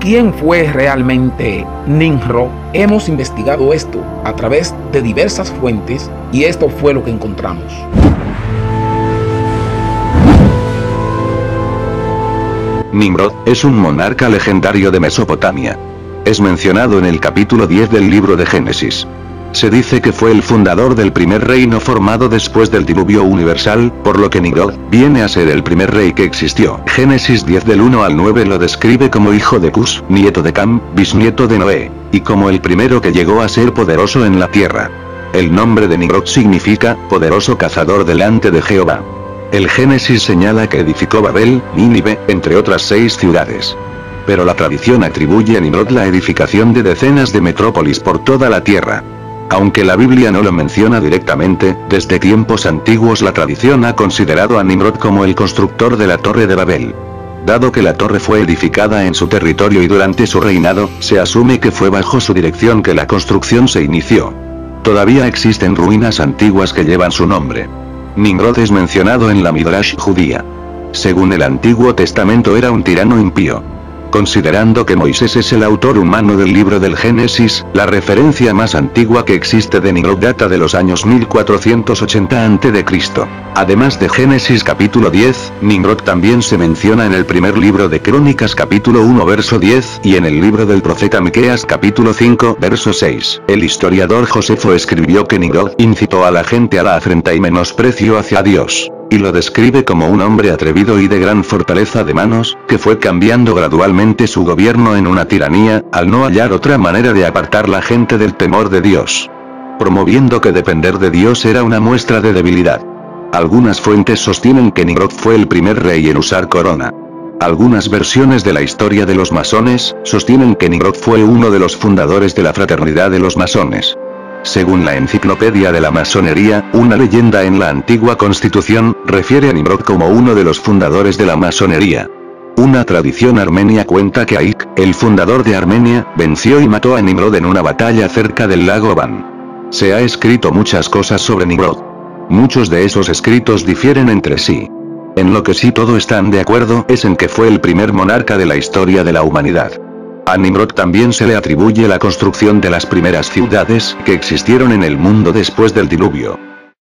¿Quién fue realmente Nimrod? Hemos investigado esto a través de diversas fuentes y esto fue lo que encontramos. Nimrod es un monarca legendario de Mesopotamia. Es mencionado en el capítulo 10 del libro de Génesis. Se dice que fue el fundador del primer reino formado después del diluvio universal, por lo que Nimrod viene a ser el primer rey que existió. Génesis 10 del 1 al 9 lo describe como hijo de Cus, nieto de Cam, bisnieto de Noé, y como el primero que llegó a ser poderoso en la tierra. El nombre de Nimrod significa, poderoso cazador delante de Jehová. El Génesis señala que edificó Babel, Nínive, entre otras seis ciudades. Pero la tradición atribuye a Nimrod la edificación de decenas de metrópolis por toda la tierra. Aunque la Biblia no lo menciona directamente, desde tiempos antiguos la tradición ha considerado a Nimrod como el constructor de la Torre de Babel. Dado que la torre fue edificada en su territorio y durante su reinado, se asume que fue bajo su dirección que la construcción se inició. Todavía existen ruinas antiguas que llevan su nombre. Nimrod es mencionado en la Midrash judía. Según el Antiguo Testamento era un tirano impío. Considerando que Moisés es el autor humano del libro del Génesis, la referencia más antigua que existe de Nimrod data de los años 1480 a.C. Además de Génesis capítulo 10, Nimrod también se menciona en el primer libro de Crónicas capítulo 1 verso 10 y en el libro del profeta Miqueas capítulo 5 verso 6. El historiador Josefo escribió que Nimrod incitó a la gente a la afrenta y menosprecio hacia Dios y lo describe como un hombre atrevido y de gran fortaleza de manos, que fue cambiando gradualmente su gobierno en una tiranía, al no hallar otra manera de apartar la gente del temor de Dios. Promoviendo que depender de Dios era una muestra de debilidad. Algunas fuentes sostienen que Nimrod fue el primer rey en usar corona. Algunas versiones de la historia de los masones, sostienen que Nimrod fue uno de los fundadores de la fraternidad de los masones. Según la Enciclopedia de la Masonería, una leyenda en la antigua Constitución, refiere a Nimrod como uno de los fundadores de la masonería. Una tradición armenia cuenta que Aik, el fundador de Armenia, venció y mató a Nimrod en una batalla cerca del lago Van. Se ha escrito muchas cosas sobre Nimrod. Muchos de esos escritos difieren entre sí. En lo que sí todos están de acuerdo es en que fue el primer monarca de la historia de la humanidad. A Nimrod también se le atribuye la construcción de las primeras ciudades que existieron en el mundo después del diluvio.